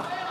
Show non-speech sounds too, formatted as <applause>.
Rätt <laughs>